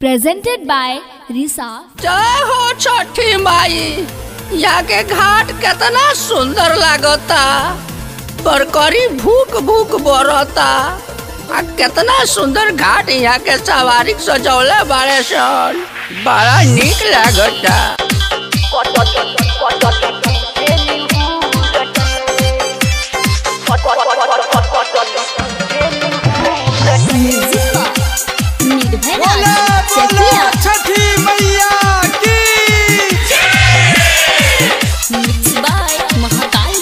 presented by Risa. जय हो छठी माई। यहाँ के घाट केतना सुंदर लागता। बरकरी भूख भूख बरता। आ केतना सुंदर घाट यहाँ के सवारी सजौले बाड़े सन। बड़ा निक लागता। छठी मैया की। महाकाल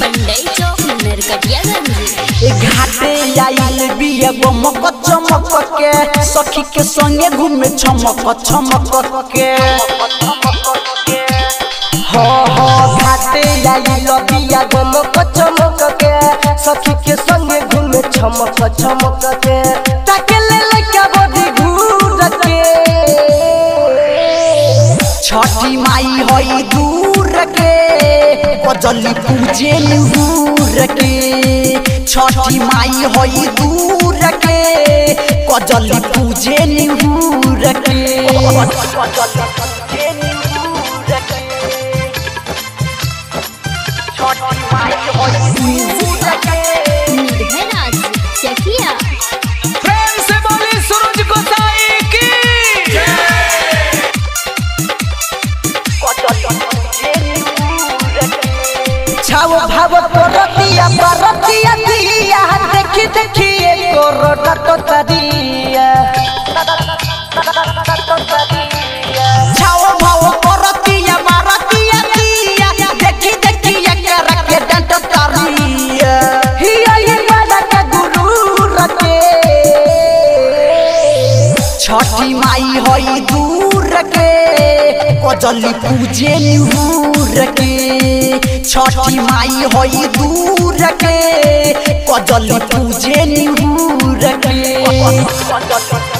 पंडई चौक नरकटियागंज घाटे चमक के। सखी के संगे घूमे चमक चमक के। हो हो घाटे बिया गमक चमक के। सखी के संगे घूमे चमक चमक के। छठी माई होई दूर के कजली पूजे निहूर के छठी माई होई दूर के कजली पूजे के निर्भय गुरु रखे छठी माई होई दूर के कजली पूजे निहूर के छठी माई होई दूर के कजली पूजे निहूर के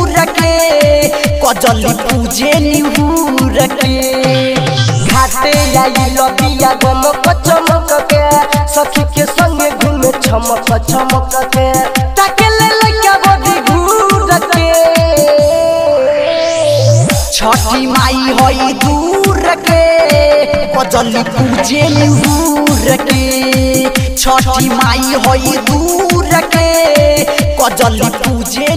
कजली पूजे निहूर के घाटे आई लबिया गमक चमक के सखी के संगे के ताके ले लइका बड़ी घूर के छठी माई होई दूर के कजली पूजे निहूर के छठी माई होई दूर के कजली पूजे